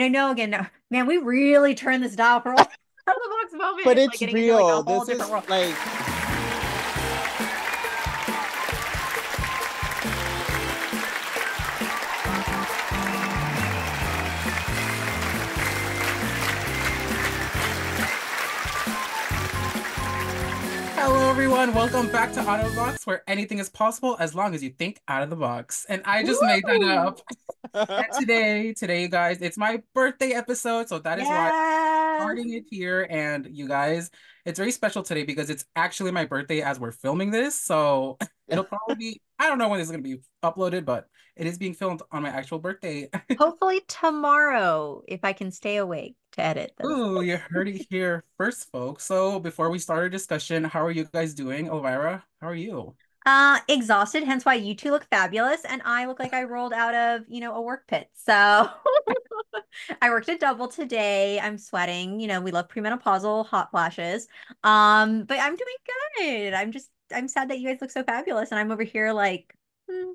I know again. Man, we really turned this dial for all out of the box moment. But It's it's like getting into, like, real. This is world. like everyone. Welcome back to Autobox, where anything is possible as long as you think out of the box. And I just made that up. Today, today, you guys, it's my birthday episode, so that is why I'm starting it here. And you guys, it's very special today because it's actually my birthday as we're filming this. So it'll probably be, I don't know when this is going to be uploaded, but it is being filmed on my actual birthday. Hopefully tomorrow, if I can stay awake to edit this. Ooh, you heard it here first, folks. So before we start our discussion, how are you guys doing? Elvira, how are you? Uh, exhausted, hence why you two look fabulous, and I look like I rolled out of, you know, a work pit. So I worked a double today. I'm sweating. You know, we love premenopausal hot flashes. Um, but I'm doing good. I'm just I'm sad that you guys look so fabulous, and I'm over here like hmm,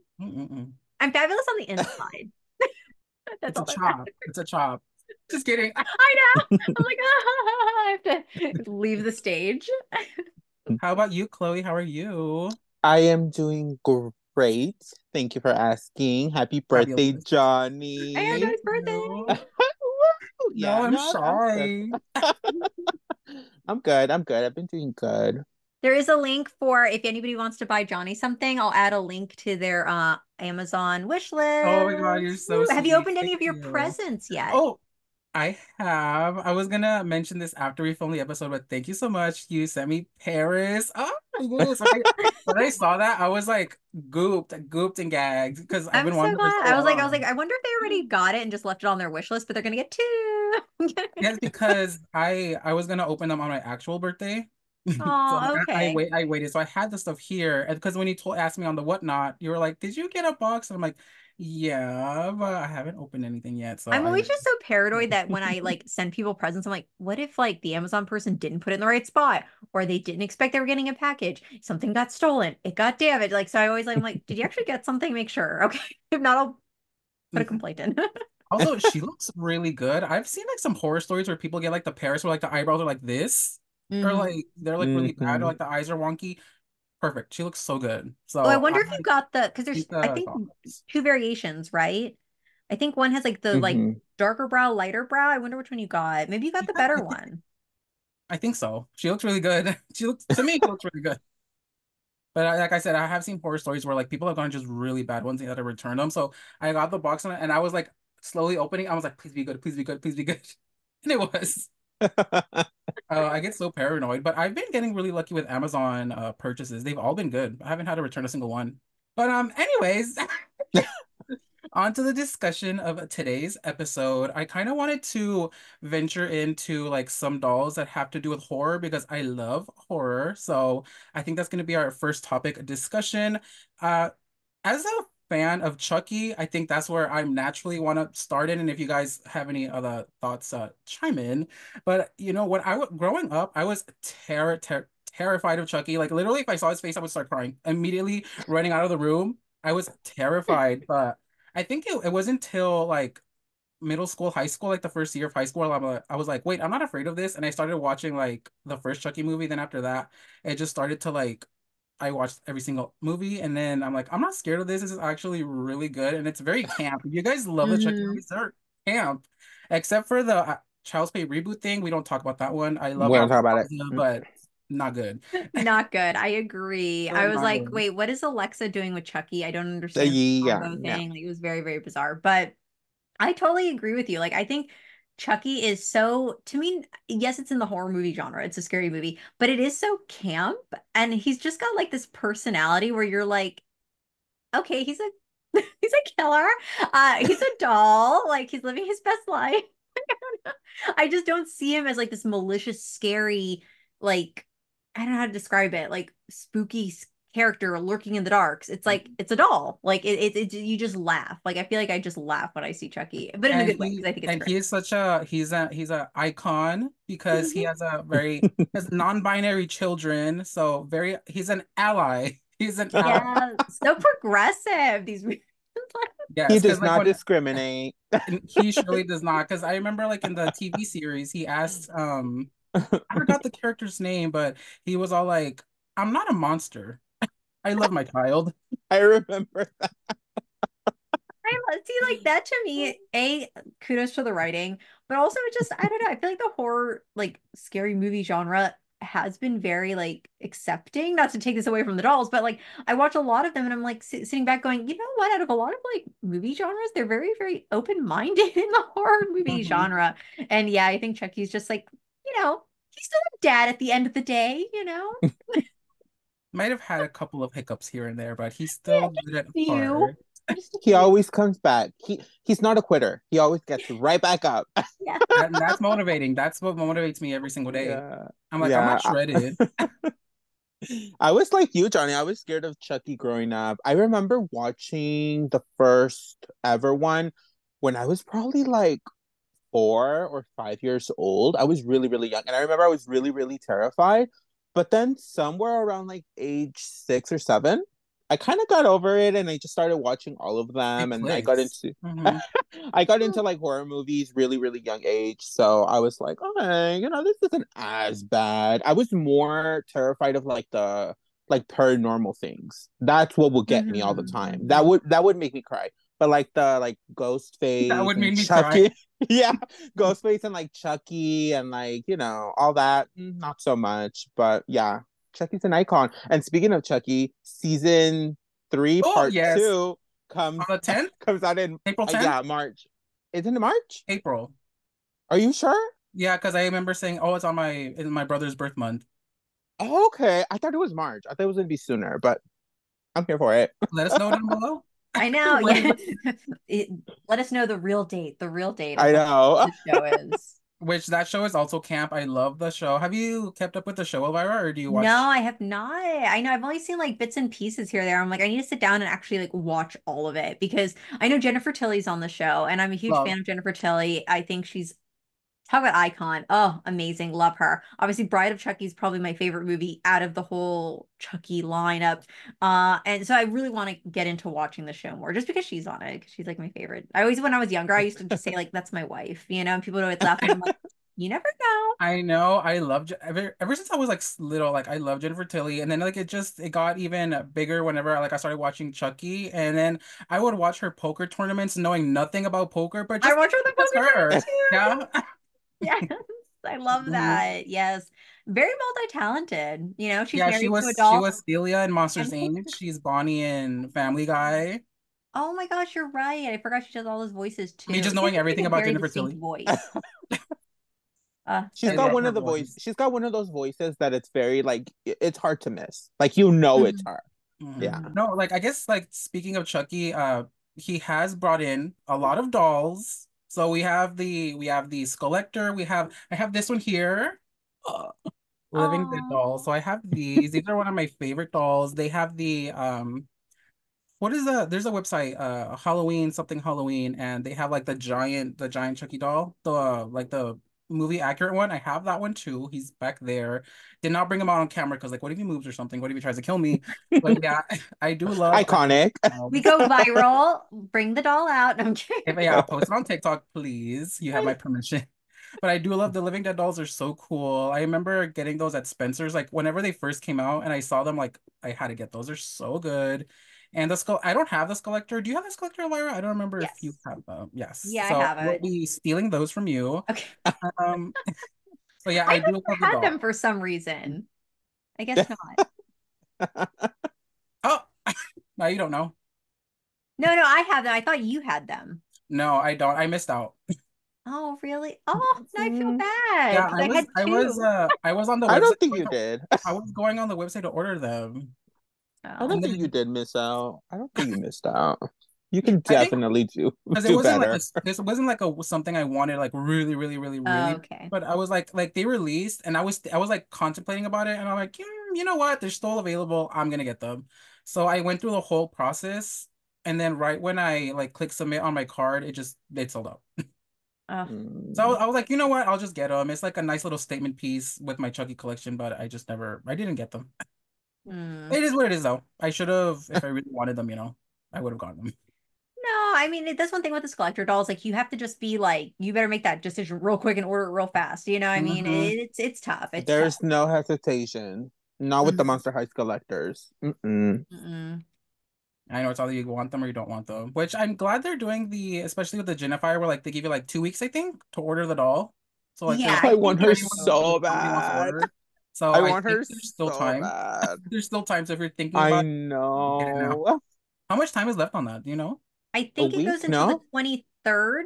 I'm fabulous on the inside. That's It's a all chop. matters. It's a chop. Just kidding. I know. I'm like, I have to leave the stage. How about you, Chloe? How are you? I am doing great. Thank you for asking. Happy birthday, Fabulous. Jonny. I had his birthday. You? Woo! No, I'm no, shy. I'm good. I'm good. I've been doing good. There is a link for if anybody wants to buy Jonny something, I'll add a link to their uh Amazon wish list. Oh my God, you're so Have you opened any of your you. presents yet? Oh, I have. I was gonna mention this after we filmed the episode, but thank you so much. You sent me Paris. Oh my goodness. When I, when I saw that, I was like gooped, gooped and gagged because I've been so wanting so I was like, I was like, I wonder if they already got it and just left it on their wish list, but they're gonna get two. Yes, because I I was gonna open them on my actual birthday. So Oh, I, I okay. wait I waited. So I had the stuff here. And because when you told asked me on the whatnot, you were like, Did you get a box? And I'm like, Yeah, but I haven't opened anything yet. So I'm I always just so paranoid that when I like send people presents, I'm like, what if like the Amazon person didn't put it in the right spot, or they didn't expect they were getting a package, something got stolen, it got damaged. Like, so I always like, I'm like, did you actually get something? Make sure, okay. If not, I'll put a Mhm. complaint in. Also, she looks really good. I've seen like some horror stories where people get like the Paris where like the eyebrows are like this, or Mhm. like they're like really bad, or like the eyes are wonky. Perfect. She looks so good. So Oh, I wonder if I you got the because there's think I think two variations, right? I think one has like the like Mhm. darker brow, lighter brow. I wonder which one you got. Maybe you got the I better think one. I think so. She looks really good. She looks to me, she looks really good. But I- like I said, I have seen horror stories where like people have gone just really bad ones and they had to return them. So I got the box and I was like slowly opening. I was like, please be good, please be good, please be good. And it was. Uh, I get so paranoid, but I've been getting really lucky with Amazon uh purchases. They've all been good. I haven't had to return a single one. But um, anyways, on to the discussion of today's episode. I kind of wanted to venture into like some dolls that have to do with horror because I love horror. So I think that's going to be our first topic discussion. Uh, as a fan of Chucky, I think that's where I naturally want to start in. And if you guys have any other thoughts, uh, chime in. But you know, when I was growing up, I was ter ter terrified of Chucky. Like literally, if I saw his face, I would start crying immediately, running out of the room. I was terrified, but I think it, it wasn't until like middle school, high school, like the first year of high school, I'm like, I was like, wait, I'm not afraid of this. And I started watching like the first Chucky movie. Then after that, it just started to like I watched every single movie, and then I'm like, I'm not scared of this. This is actually really good, and it's very camp. You guys love the Chucky movies, they're camp, except for the uh, Child's Play reboot thing. We don't talk about that one. I love We don't talk about it. But not good. Not good. I agree. I was like, good. wait, what is Alexa doing with Chucky? I don't understand the yeah, combo yeah. thing. Like, it was very, very bizarre. But I totally agree with you. Like, I think Chucky is so, to me, yes, it's in the horror movie genre. It's a scary movie, but it is so camp. And he's just got like this personality where you're like, okay, he's a he's a killer. Uh, he's a doll. Like he's living his best life. I. I just don't see him as like this malicious, scary, like I don't know how to describe it, like spooky character lurking in the darks. It's like it's a doll. Like it, it, it you just laugh. Like I feel like I just laugh when I see Chucky, but in a And good way he because I think it's and great. he is such a he's a he's a icon because he has a very has non-binary children, so very he's an ally. He's an ally. Yeah, so progressive. These movies. Yes, He 'cause, does like, not when- discriminate. he surely does not. Because I remember, like in the TV series, he asked, um, I forgot the character's name, but he was all like, "I'm not a monster. I love my child." I remember that. I love- see like that to me. A kudos to the writing, but also just I don't know. I feel like the horror like scary movie genre has been very like accepting. Not to take this away from the dolls, but like I watch a lot of them and I'm like sit- sitting back going, you know what? Out of a lot of like movie genres, they're very very open minded in the horror movie Mhm. genre. And yeah, I think Chucky's just like you know he's still a dad at the end of the day. You know. Might have had a couple of hiccups here and there, but he's still good at few. heart. He always comes back. He he's not a quitter. He always gets right back up. yeah. That, that's motivating. That's what motivates me every single day. Yeah. I'm like, I'm not Yeah, I- shredded. I was like you, Jonny. I was scared of Chucky growing up. I remember watching the first ever one when I was probably like four or five years old. I was really, really young. And I remember I was really, really terrified. But then somewhere around like age six or seven, I kind of got over it and I just started watching all of them. and I got into Mhm. I got into like horror movies really, really young age. So I was like, okay, you know, this isn't as bad. I was more terrified of like the like paranormal things. That's what would get me all the time. That would that would make me cry. But like the like ghost face That would make me Chucky, yeah, Ghostface and like Chucky and like you know all that, mm, not so much. But yeah, Chucky's an icon. And speaking of Chucky, season three, Oh, part yes. two comes On the 10th, comes out in April uh, yeah, March. Isn't it March? April. Are you sure? Yeah, because I remember saying, "Oh, it's on my in my brother's birth month." Oh, okay. I thought it was March. I thought it was gonna be sooner, but I'm here for it. Let us know down below. I know. Yeah. It, let us know the real date. The real date. I know. The show is. Which that show is also camp. I love the show. Have you kept up with the show, Elvira, or do you watch? No, I have not. I know I've only seen like bits and pieces here there. I'm like, I need to sit down and actually like watch all of it because I know Jennifer Tilly's on the show and I'm a huge Love. fan of Jennifer Tilly. I think she's talk about icon. Oh, amazing. Love her. Obviously, Bride of Chucky is probably my favorite movie out of the whole Chucky lineup. Uh, and so I really want to get into watching the show more just because she's on it, because she's like my favorite. I always when I was younger, I used to just say like that's my wife, you know, and people would always laugh and I'm like, you never know. I know. I love ever ever since I was like little. Like I love Jennifer Tilly, and then like it just it got even bigger whenever like I started watching Chucky, and then I would watch her poker tournaments, knowing nothing about poker, but I watch her the poker her. yeah. Yes, I love Mhm. that. Yes, very multi-talented. You know, she's yeah, married she was to a she was Celia in Monsters And- Inc. She's Bonnie in Family Guy. Oh my gosh, you're right. I forgot she does all those voices too. Me just knowing has, like, everything about very Jennifer distinct Tilly. voice. Uh, She's so got one of the voice. voice. She's got one of those voices that it's very like it's hard to miss. Like you know it's her. Mhm. Yeah. No, like I guess like speaking of Chucky, uh he has brought in a lot of dolls. So we have the we have the collector. we have I have this one here. Uh, Living Dead Aw. doll. So I have these. These are one of my favorite dolls. They have the um what is the there's a website uh Halloween something Halloween and they have like the giant the giant Chucky doll the uh, like the movie accurate one I have that one too he's back there did not bring him out on camera because like what if he moves or something what if he tries to kill me but yeah I do love Iconic. um, We go viral. Bring the doll out. I'm kidding. if yeah post it on TikTok please you have my permission but I do love the Living Dead dolls are so cool I remember getting those at Spencer's like whenever they first came out and I saw them like I had to get those they're so good and the skull I don't have this collector. do you have this Skullector, Elvira I don't remember if you have them yes Yeah, I so have we'll be stealing those from you Okay. um so yeah I I've do never love the had them for some reason. I guess not. oh now you don't know No, no, I have them. I thought you had them. no I don't I missed out Oh, really? Oh, now I feel Mm. bad. yeah 'cause I I was had I was uh I was on the I don't website think you did. I was going on the website to order them I Oh. don't think you did miss out. I don't think you missed out. You can I think- definitely do because it do wasn't better. like a, this wasn't like a something I wanted like really really really really Oh, okay. but I was like like they released and I was I was like contemplating about it and I'm like "Hmm, you know what they're still available I'm gonna get them so I went through the whole process and then right when I like click submit on my card it just it sold out Oh, Mm. so I was like you know what I'll just get them it's like a nice little statement piece with my Chucky collection but I just never I didn't get them mm. it is what it is though I should have if I really wanted them you know I would have gotten them No, I mean, it that's one thing with this collector dolls. Like, you have to just be like, you better make that decision real quick and order it real fast. You know, what I mean, Mhm. it's it's tough. It's There's tough. no hesitation. Not with the Mhm. Monster High collectors. Mm-mm. Mm-mm. I know it's either you want them or you don't want them. Which I'm glad they're doing the, especially with the Jennifer, where like they give you like two weeks, I think, to order the doll. So like, Yeah, I want her so if somebody wants to bad. Order. So I I, want her there's still so time. bad. There's still time. So if you're thinking about, I about know. how much time is left on that, do you know? I think it week, goes into no? the 23rd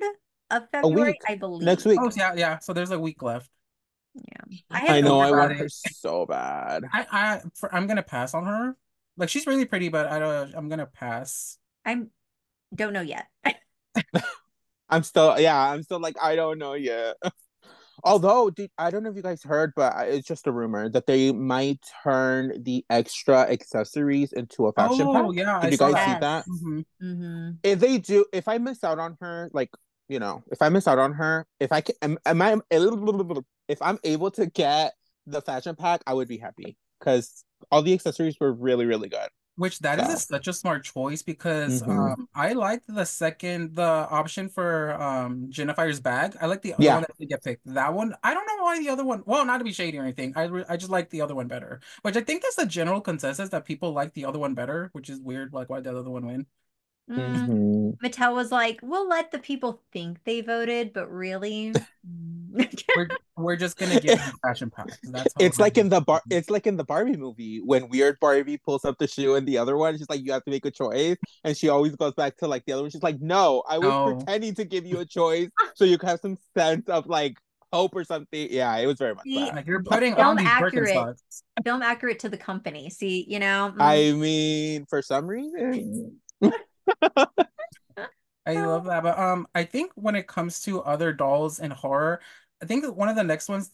of February. I believe. Next week. Oh yeah, yeah. So there's a week left. Yeah. I, I know. I Everybody- want her so bad. I I for, I'm gonna pass on her. Like she's really pretty, but I don't. I'm gonna pass. I'm don't know yet. I'm still, yeah, I'm still like, I don't know yet. Although, did, I don't know if you guys heard, but it's just a rumor that they might turn the extra accessories into a fashion oh pack. yeah, Did I you guys see that. that? Mhm. hmm If they do, if I miss out on her, like you know, if I miss out on her, if I can, am, am I, if I'm able to get the fashion pack, I would be happy because all the accessories were really, really good. Which that is a- such a smart choice because Mhm. um I liked the second the option for um Jennifer's bag. I like the other Yeah. one that did get picked. That one I don't know why the other one. Well, not to be shady or anything. I re- I just like the other one better. Which I think that's the general consensus that people like the other one better, which is weird. Like why did the other one win? Mm. Mhm. Mattel was like, we'll let the people think they voted, but really, We're we're just gonna give them fashion packs. That's It's like in the bar. It's like in the Barbie movie when Weird Barbie pulls up the shoe and the other one, she's like, "You have to make a choice," and she always goes back to like the other one. She's like, "No, I was No. pretending to give you a choice so you can have some sense of like hope or something." Yeah, it was very much See, that. Like you're putting Film on these accurate. Film accurate to the company. See, you know, mm, I mean, for some reason, I love that. But um, I think when it comes to other dolls and horror, I think one of the next ones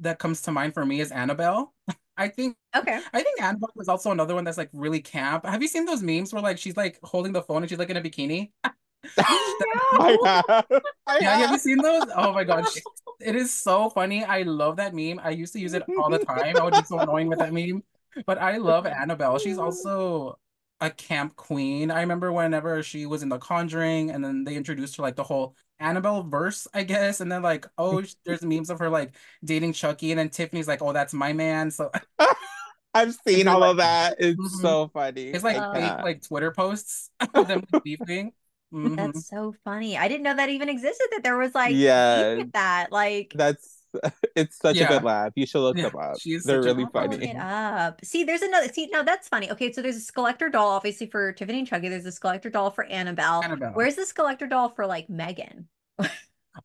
that comes to mind for me is Annabelle. I think okay. I think Annabelle was also another one that's like really camp. Have you seen those memes where like she's like holding the phone and she's like in a bikini? I have. I Yeah, have you have. seen those? Oh my gosh. It is so funny. I love that meme. I used to use it all the time. I would be so annoying with that meme. But I love Annabelle. She's also a camp queen. I remember whenever she was in The Conjuring and then they introduced her like the whole Annabelle verse, I guess. And then like, oh, there's memes of her like dating Chucky and then Tiffany's like, oh, that's my man. So I've seen all of that. It's Mhm. so funny. it's like Uh, fake like Twitter posts of them like, beefing. Mhm. That's so funny. I didn't know that even existed. That there was like yeah that. Like, That's it's such a good laugh. You should look Yeah, them up. she is They're such a really good look funny. it up. See, there's another. See, now that's funny. Okay, so there's a collector doll, obviously for Tiffany and Chucky. There's a collector doll for Annabelle. Annabelle. Where's this collector doll for like Megan?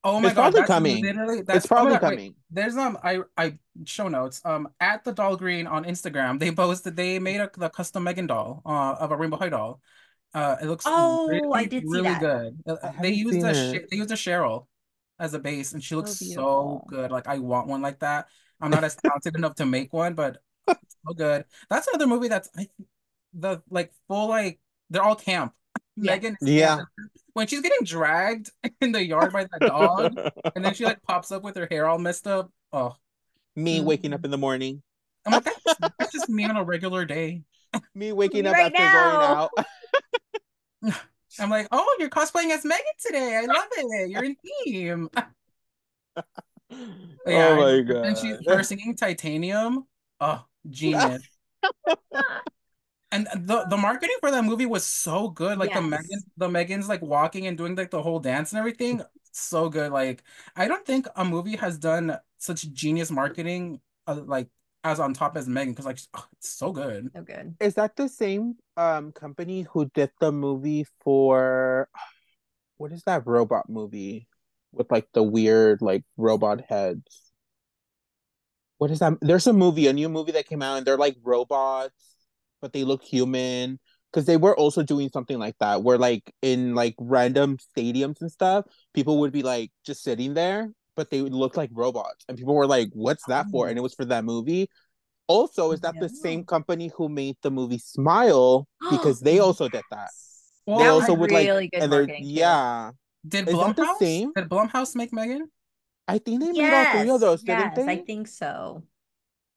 Oh my god. It's God, probably that's coming. literally that's It's probably oh my God, wait, coming. There's um I I show notes um at the Doll Green on Instagram they posted they made a the custom Megan doll uh of a Rainbow High doll. Uh, it looks Oh, really, I did see really that. good. Uh, I They used a it. They used a Sheryl as a base and she looks so beautiful. good. Like I want one like that. I'm not as talented enough to make one, but so good. That's another movie that's I the like full like they're all camp. Yeah. Megan is Yeah. When she's getting dragged in the yard by that dog. And then she like pops up with her hair all messed up. Oh, Me waking up in the morning. I'm like, that's, that's just me on a regular day. Me waking up right after now. going out. I'm like, oh, you're cosplaying as Megan today. I love it. You're in theme. Yeah, oh my god. And she's her singing Titanium. Oh, genius. And the the marketing for that movie was so good. Like the Yes. Megan, the Megan's like walking and doing like the whole dance and everything. So good. Like I don't think a movie has done such genius marketing uh, like as on top as Megan because like oh, it's so good. So good. Is that the same um company who did the movie for what is that robot movie with like the weird like robot heads? What is that? There's a movie, a new movie that came out, and they're like robots, but they look human. Because they were also doing something like that, where like in like random stadiums and stuff, people would be like just sitting there, but they would look like robots, and people were like, "What's that for?" Oh. And it was for that movie. Also, is that the same company who made the movie Smile? Because they also did that. Well, They also was would like, really good and they're yeah. Did Is that the Blumhouse same? did Blumhouse make Megan? I think they made all three of those, didn't yes, they? I think so.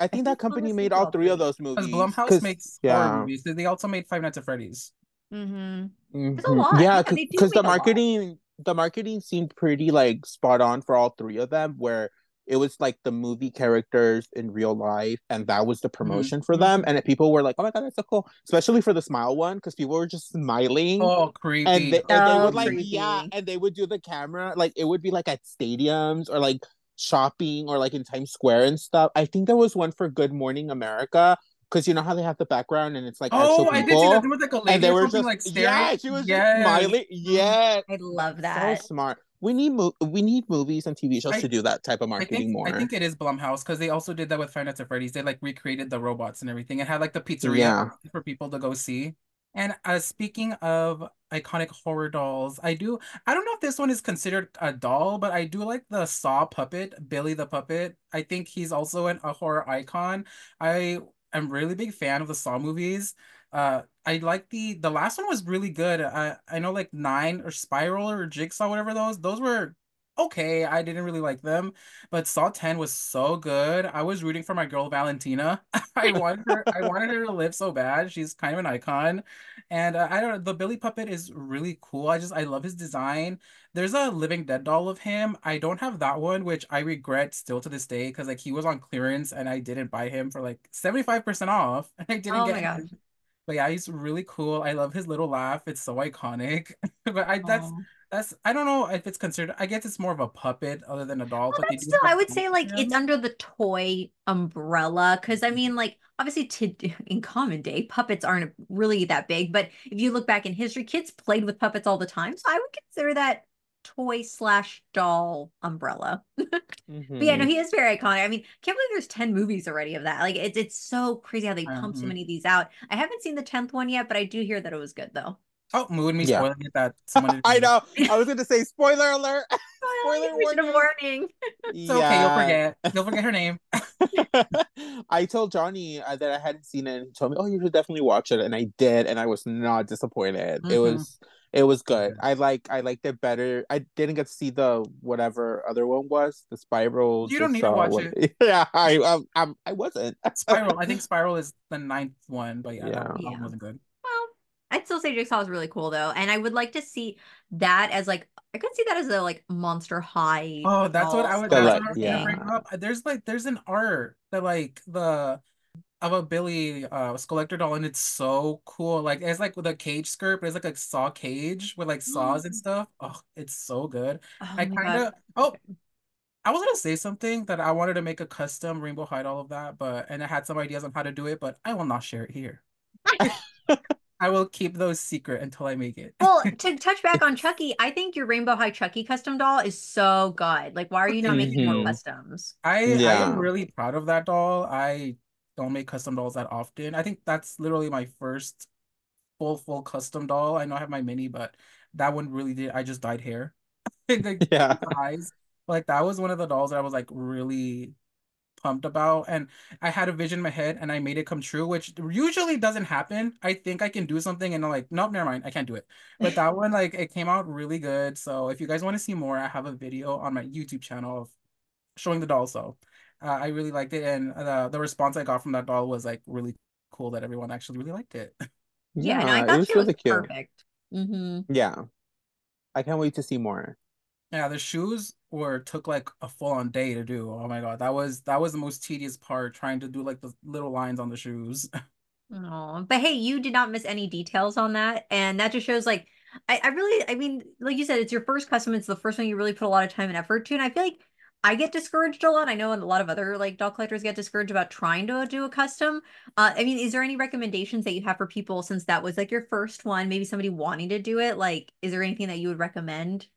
I think think that company made made all all three of three. those Because movies. Blumhouse 'Cause- makes yeah. horror movies. They also made Five Nights at Freddy's. Mm-hmm. There's a Mhm. lot. Yeah, Yeah, because they do because the make a lot. marketing the marketing seemed pretty like spot on for all three of them, where it was like the movie characters in real life, and that was the mm-hmm. promotion for mm-hmm. them, and people were like, "Oh my god, that's so cool!" Especially for the smile one, because people were just smiling, Oh, and they and they So would like yeah, creepy. and they would do the camera like it would be like at stadiums or like shopping or like in Times Square and stuff. I think there was one for Good Morning America, because you know how they have the background and it's like actual Oh, I did see that. people. There was like a And lady they were just like staring. yeah, she was just Yes. smiling. Yeah, I love so that. smart. We need mo- we need movies and TV shows I- to do that type of I marketing think more. I think it is Blumhouse because they also did that with Five Nights at Freddy's. They like recreated the robots and everything and had like the pizzeria Yeah. for people to go see. And uh, speaking of iconic horror dolls, I do I don't know if this one is considered a doll, but I do like the Saw puppet, Billy the puppet. I think he's also an, a horror icon. I am really big fan of the Saw movies. Uh, I like the the last one was really good. I I know like Nine or Spiral or Jigsaw, whatever those those were okay. I didn't really like them, but Saw 10 was so good. I was rooting for my girl Valentina. I wanted her I wanted her to live so bad. She's kind of an icon. And uh, I don't know, the Billy puppet is really cool. I just I love his design. There's a Living Dead doll of him. I don't have that one, which I regret still to this day because like he was on clearance and I didn't buy him for like 75% off. And I didn't Oh get my him. But yeah, he's really cool. I love his little laugh. It's so iconic. But I that's Oh. that's I don't know if it's considered I guess it's more of a puppet other than a doll, Well, but that's still, I would say, like it's under the toy umbrella. Because I mean, like obviously, to in common day, puppets aren't really that big. But if you look back in history, kids played with puppets all the time. So I would consider that toy slash doll umbrella. But yeah, no, Mhm. he is very iconic. I mean, can't believe there's 10 movies already of that. Like it's it's so crazy how they pump so many of these out. I haven't seen the 10th one yet, but I do hear that it was good though. Oh, mood me Yeah. spoiling it that someone I know. I was gonna say spoiler alert. Spoiler we should warning. warning. It's okay, you'll forget. You'll forget her name. I told Jonny uh, that I hadn't seen it, and he told me, "Oh, you should definitely watch it," and I did, and I was not disappointed. It Mhm. was, it was good. I like, I liked it better. I didn't get to see the whatever other one was, the Spiral. You don't need to watch what- it. Yeah, I, um, I, I, I wasn't. Spiral. I think Spiral is the ninth one, but yeah, Yeah. one- that Yeah. wasn't good. Well, I'd still say Jigsaw is really cool though, and I would like to see that as like I could see that as a like Monster High. Oh, that's what I would. The, That's like, what I was thing. gonna bring up. There's like, there's an art that like the of a Billy uh Skullector doll, and it's so cool. Like it's like with a cage skirt, but it's like a saw cage with like saws and stuff. Oh, it's so good. Oh I my kind God. of. Oh, I was gonna say something that I wanted to make a custom Rainbow High doll of that, but and I had some ideas on how to do it, but I will not share it here. I will keep those secret until I make it. Well, to touch back on Chucky, I think your Rainbow High Chucky custom doll is so good. Like, why are you not making more Mhm. customs? I I Yeah. am really proud of that doll. I don't make custom dolls that often. I think that's literally my first full full custom doll. I know I have my mini, but that one really did. I just dyed hair, like Yeah. eyes. Like that was one of the dolls that I was like really pumped about, and I had a vision in my head, and I made it come true, which usually doesn't happen. I think I can do something, and I'm like, nope, never mind, I can't do it. But that one, like, it came out really good. So if you guys want to see more, I have a video on my YouTube channel of showing the doll. So uh, I really liked it, and the the response I got from that doll was like really cool that everyone actually really liked it. Yeah, no, Yeah, I it was she was really cute. perfect. hmm Yeah. I can't wait to see more. Yeah, the shoes were took like a full on day to do. Oh my God, that was that was the most tedious part, trying to do like the little lines on the shoes. Oh, but hey, you did not miss any details on that, and that just shows like I, I really, I mean, like you said, it's your first custom. It's the first one you really put a lot of time and effort to, and I feel like I get discouraged a lot. I know, a lot of other like doll collectors get discouraged about trying to do a custom. Uh, I mean, is there any recommendations that you have for people since that was like your first one? Maybe somebody wanting to do it. Like, is there anything that you would recommend?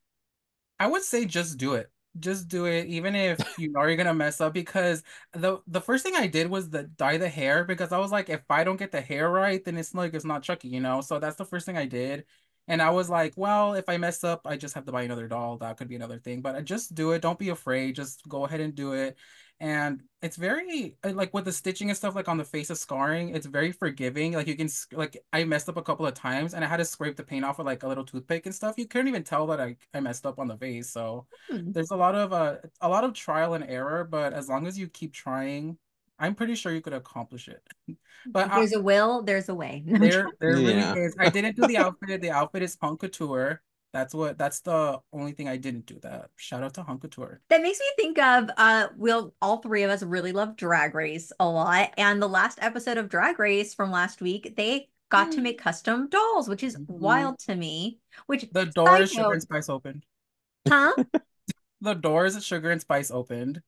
I would say just do it. Just do it, even if you know you're gonna mess up. Because the the first thing I did was the dye the hair because I was like, if I don't get the hair right, then it's like it's not Chucky, you know. So that's the first thing I did, and I was like, well, if I mess up, I just have to buy another doll. That could be another thing. But I just do it. Don't be afraid. Just go ahead and do it. And it's very uh, like with the stitching and stuff, like on the face of scarring, it's very forgiving. Like you can like I messed up a couple of times and I had to scrape the paint off with like a little toothpick and stuff. You couldn't even tell that I, I messed up on the face. So Hmm. there's a lot of uh a lot of trial and error, but as long as you keep trying, I'm pretty sure you could accomplish it. But If there's a will, there's a way. No, I'm there, joking. there really is. I didn't do the outfit. The outfit is Hunk Couture. That's what. That's the only thing I didn't do. That shout out to Hunk Couture. That makes me think of uh we'll all three of us really love Drag Race a lot. And the last episode of Drag Race from last week, they got to make custom dolls, which is Mhm. wild to me. Which The side doors, Sugar and Spice opened. huh? The doors at Sugar and Spice opened.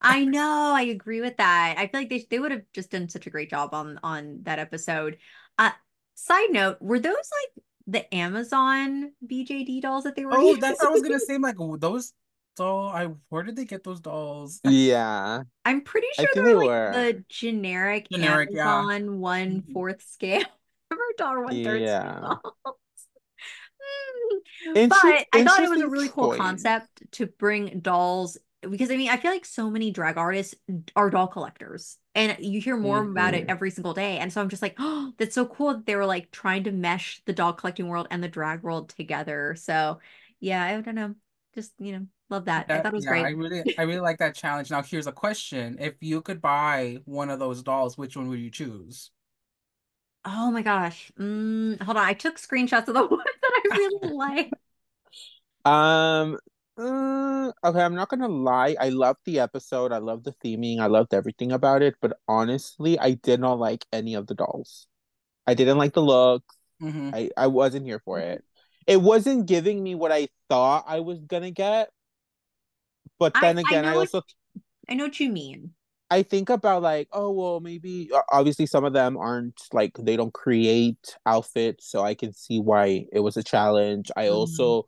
I know, I agree with that. I feel like they they would have just done such a great job on on that episode. Uh side note, were those like the Amazon BJD dolls that they were Oh, using? that's what I was gonna say. Like those doll. I where did they get those dolls? Yeah. I'm pretty sure they're like were. the generic Generic, yeah. Amazon one Mhm. fourth scale. Remember dollar one third Yeah. scale? Mm. But I thought it was a really cool choice. concept to bring dolls because I mean I feel like so many drag artists are doll collectors and you hear more about it Mhm. every single day and so I'm just like oh that's so cool that they were like trying to mesh the doll collecting world and the drag world together so yeah I don't know just you know love that I That- thought it was yeah, great I really, I really like that challenge. Now, here's a question: If you could buy one of those dolls, which one would you choose? Oh my gosh. Mm, hold on. I took screenshots of the ones that I really like. Um, uh, okay, I'm not gonna lie. I loved the episode. I loved the theming. I loved everything about it. But honestly, I did not like any of the dolls. I didn't like the looks. hmm I I wasn't here for it. It wasn't giving me what I thought I was gonna get. But then I again, I, know what- also I know what you mean. I think about like, oh well, maybe obviously some of them aren't like they don't create outfits, so I can see why it was a challenge. I Mhm. also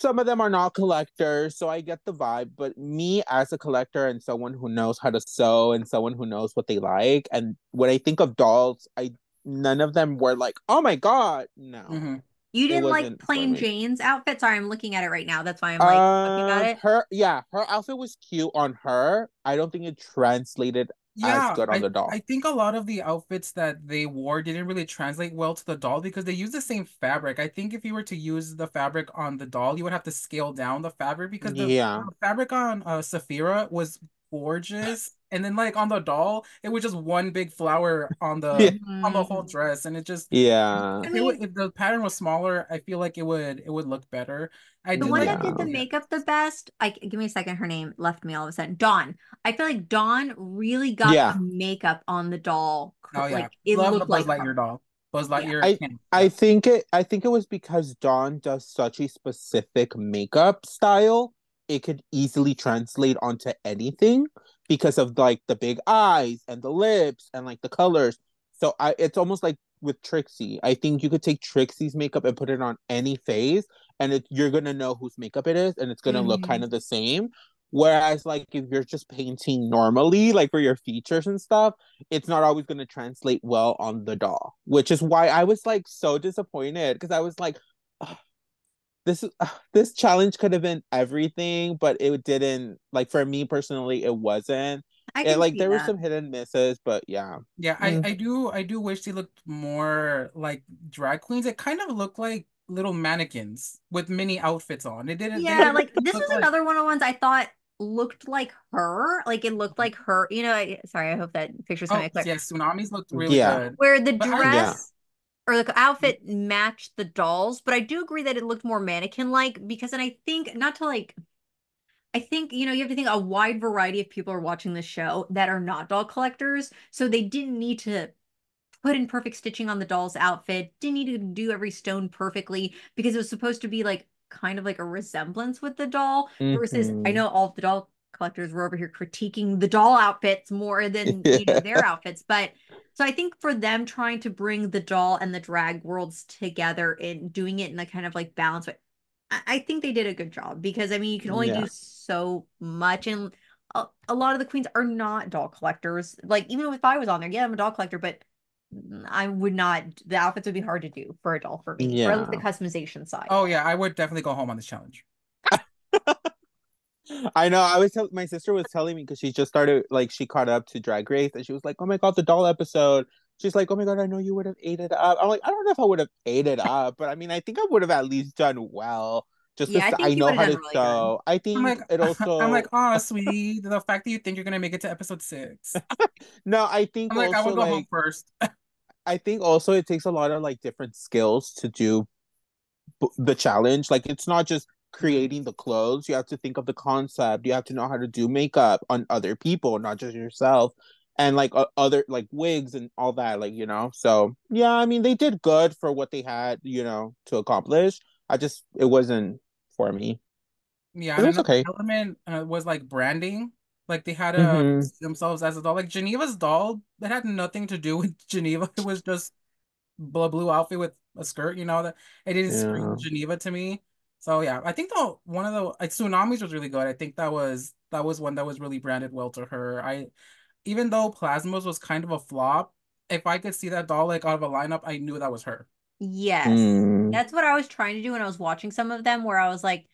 some of them are not collectors, so I get the vibe. But me as a collector and someone who knows how to sew and someone who knows what they like, and when I think of dolls, I none of them were like, oh my god, no. hmm You didn't like Plane. Jane's outfit. Sorry, I'm looking at it right now. That's why I'm like looking at Um, it. her yeah, her outfit was cute on her. I don't think it translated Yeah, as good on I, the doll. I think a lot of the outfits that they wore didn't really translate well to the doll because they used the same fabric. I think if you were to use the fabric on the doll, you would have to scale down the fabric because the, Yeah. the fabric on uh, Sapphira was gorgeous, and then like on the doll, it was just one big flower on the Yeah. on the whole Mhm. dress, and it just Yeah. if, it if the pattern was smaller, I feel like it would it would look better. I The did one like that did the makeup the best, like give me a second, her name left me all of a sudden. Dawn. I feel like Dawn really got Yeah. the makeup on the doll. Oh yeah, Like it love looked like your her. doll. Buzz Yeah. Lightyear. I- I think it I think it was because Dawn does such a specific makeup style, it could easily translate onto anything because of like the big eyes and the lips and like the colors. So I it's almost like with Trixie. I think you could take Trixie's makeup and put it on any face and it, you're gonna know whose makeup it is and it's gonna look Mhm. kind of the same. Whereas like if you're just painting normally, like for your features and stuff, it's not always going to translate well on the doll, which is why I was like so disappointed because I was like, "Ugh, this is ugh, this challenge could have been everything, but it didn't. Like for me personally, it wasn't. I It, can like see there were some hit and misses, but yeah, Yeah, I, Mm. I do I do wish they looked more like drag queens. It kind of looked like little mannequins with mini outfits on. It didn't. Yeah, didn't like this was like- another one of the ones I thought looked like her. Like it looked like her. You know, I, sorry, I hope that picture's Oh, coming clear. yeah, Xunami's looked really Yeah. good. Where the But I- dress or the outfit matched the dolls, but I do agree that it looked more mannequin-like because then I think not to like I think, you know, you have to think a wide variety of people are watching this show that are not doll collectors, so they didn't need to put in perfect stitching on the doll's outfit, didn't need to do every stone perfectly because it was supposed to be like kind of like a resemblance with the doll versus I Mhm. know all of the doll collectors were over here critiquing the doll outfits more than you know their outfits, but so I think for them trying to bring the doll and the drag worlds together and doing it in a kind of like balance way, I, I think they did a good job because I mean you can only Yeah. do so much and a, a lot of the queens are not doll collectors. Like even if I was on there, yeah, I'm a doll collector, but I would not. The outfits would be hard to do for a doll for me, or at least the customization side. Oh yeah, I would definitely go home on this challenge. I know. I was tell- my sister was telling me because she just started like she caught up to Drag Race and she was like, "Oh my god, the doll episode." She's like, "Oh my god, I know you would have ate it up." I'm like, I don't know if I would have ate it up, but I mean, I think I would have at least done well Just Yeah, I I know how to really good. sew. I think I'm like, it also. I'm like, oh, sweetie, the fact that you think you're gonna make it to episode six. no, I think I'm like, I will go home first. I think also it takes a lot of like different skills to do the challenge. Like it's not just creating the clothes. You have to think of the concept. You have to know how to do makeup on other people, not just yourself. And like uh, other like wigs and all that, like you know. So yeah, I mean they did good for what they had, you know, to accomplish. I just it wasn't for me. Yeah, But and it's okay. element uh, was like branding. Like they had to Mhm. see themselves as a doll. Like Geneva's doll, that had nothing to do with Geneva. It was just a blue outfit with a skirt, you know, that it didn't scream Geneva to me. So yeah, I think the one of the like Xunami's was really good. I think that was that was one that was really branded well to her. I even though Plasma's was kind of a flop, if I could see that doll like out of a lineup, I knew that was her. Yes. Mm. That's what I was trying to do when I was watching some of them, where I was like,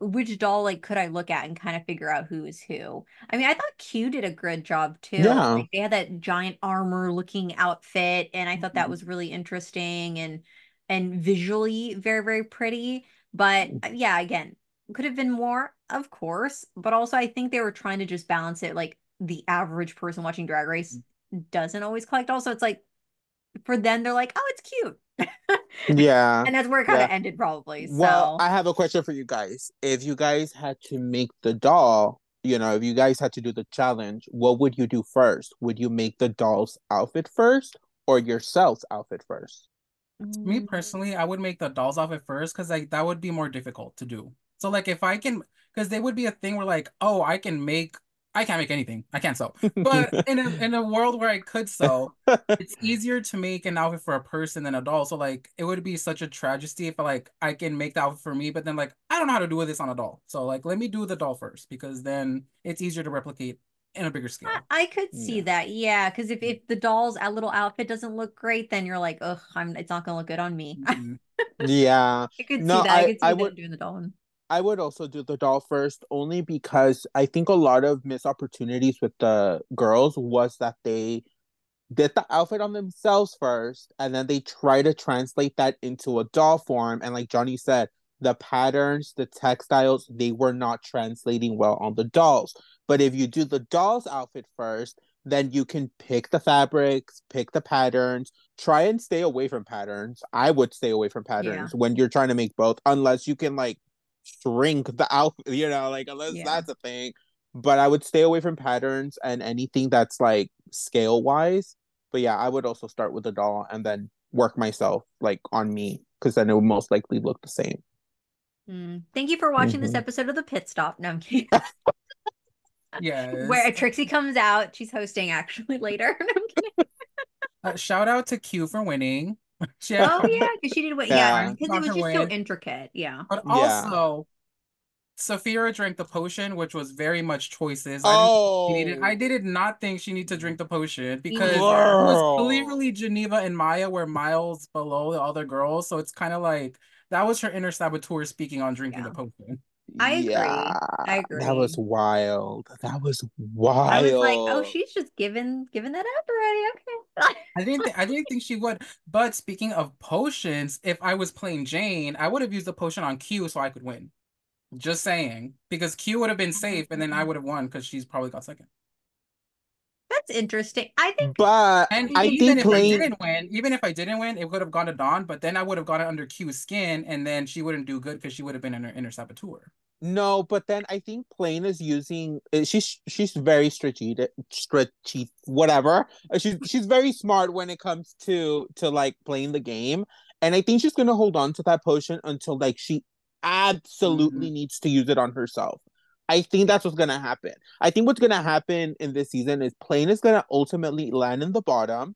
which doll like could I look at and kind of figure out who is who? I mean, I thought Q did a good job too. Yeah. Like they had that giant armor looking outfit, and I thought that Mhm. was really interesting and and visually very, very pretty. But uh, yeah, again, could have been more, of course. But also I think they were trying to just balance it like the average person watching Drag Race doesn't always collect. Also, it's like for them, they're like, oh, it's cute. Yeah. And that's where it kind Yeah. of ended, probably. Well, I have a question for you guys. If you guys had to make the doll, you know, if you guys had to do the challenge, what would you do first? Would you make the doll's outfit first or yourself's outfit first? Me Mm, personally, I would make the dolls off outfit first because like that would be more difficult to do. So like if I can, because there would be a thing where like, oh, I can make, I can't make anything, I can't sew. But in a in a world where I could sew, it's easier to make an outfit for a person than a doll. So like it would be such a tragedy if like I can make the outfit for me, but then like I don't know how to do this on a doll. So like let me do the doll first because then it's easier to replicate in a bigger scale. I, I could see Yeah. that, yeah. Because if, if the doll's a little outfit doesn't look great, then you're like, oh, I'm it's not gonna look good on me. Mhm. Yeah. I could No, see that. I, I- could see I would- doing the doll one. I would also do the doll first only because I think a lot of missed opportunities with the girls was that they did the outfit on themselves first and then they try to translate that into a doll form. And like Jonny said, the patterns, the textiles, they were not translating well on the dolls. But if you do the doll's outfit first, then you can pick the fabrics, pick the patterns, try and stay away from patterns. I would stay away from patterns when you're trying to make both, unless you can like shrink the outfit, you know, like unless Yeah. that's a thing. But I would stay away from patterns and anything that's like scale wise. But yeah, I would also start with the doll and then work myself like on me because then it would most likely look the same. Mm. Thank you for watching this Mhm. episode of the Pit Stop. No, I'm kidding. Yes. Where Trixie comes out, she's hosting actually later. No, I'm kidding. Uh, shout out to Q for winning. She oh yeah, because she did what? Yeah, Yeah. because it was her just so intricate. Yeah. But Yeah. also, Sapphira drank the potion, which was very much choices. I Oh, didn't, needed, I did not think she needed to drink the potion because it was clearly Geneva and Mhi'ya were miles below the other girls. So it's kind of like that was her inner saboteur speaking on drinking Yeah. the potion. I agree. Yeah, I agree. That was wild. That was wild. I was like, oh, she's just giving giving that up already. Okay. I didn't th- I didn't think she would. But speaking of potions, if I was playing Jane, I would have used the potion on Q so I could win. Just saying. Because Q would have been mm-hmm. safe and then I would have won because she's probably got second. That's interesting. I think But And I even think if I didn't win, even if I didn't win, it would have gone to Dawn, but then I would have got it under Q's skin, and then she wouldn't do good because she would have been in her inner saboteur. no, but then I think Plane is using. uh, She's she's very strategic, strategic, whatever. Uh, She's she's very smart when it comes to to like playing the game, and I think she's gonna hold on to that potion until like she absolutely needs to use it on herself. I think that's what's gonna happen. I think what's gonna happen in this season is Plane is gonna ultimately land in the bottom,